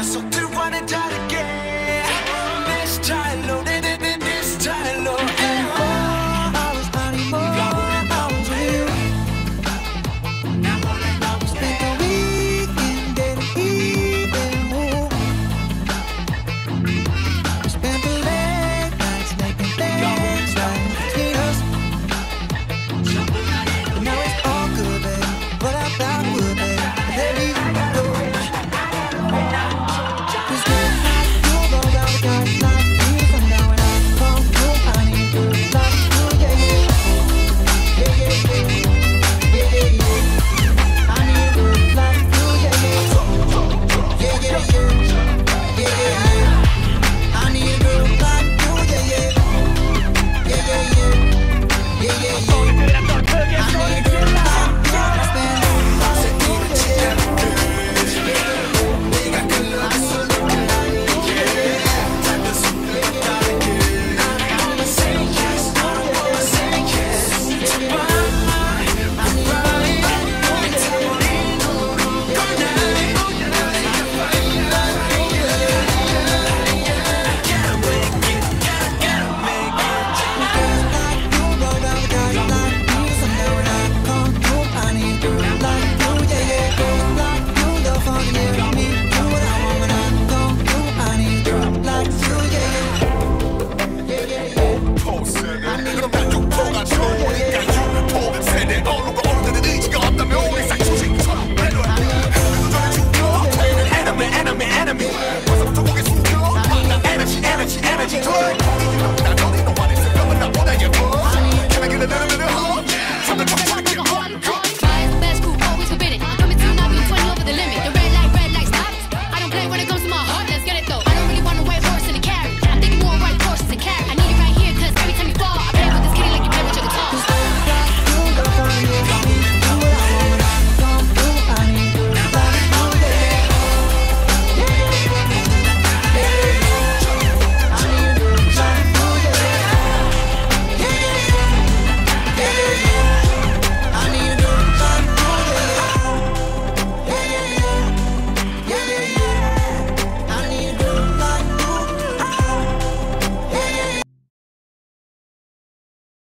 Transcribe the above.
녀석들과는 다르게 내 스타일로 내